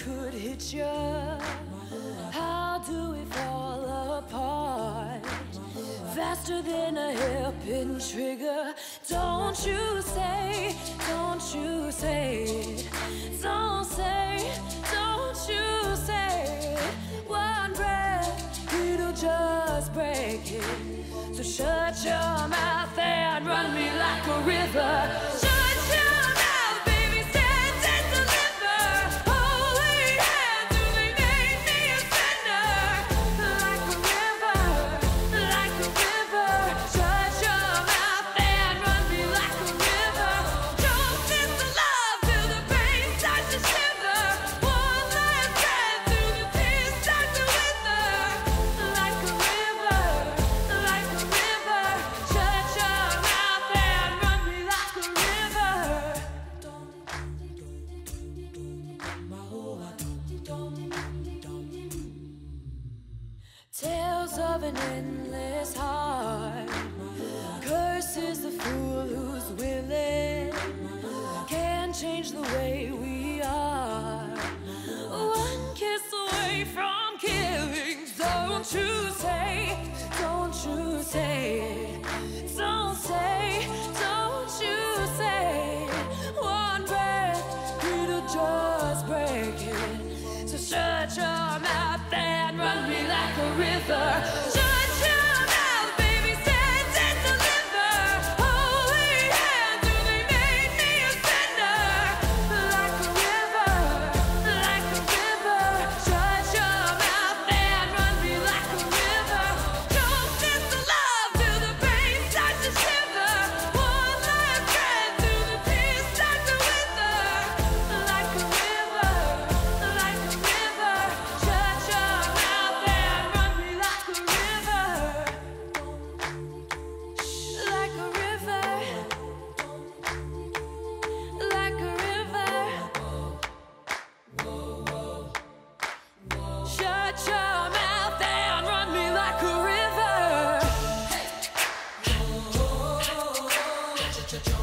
picture. How do we fall apart? Faster than a hairpin trigger. Don't you say, don't you say, don't say, don't you say. One breath, it'll just break it. So shut your mouth and run me like a river. Tales of an endless heart. Curses the fool who's willing. Can't change the way we are. One kiss away from killing. Don't you say, don't you say, river. such a.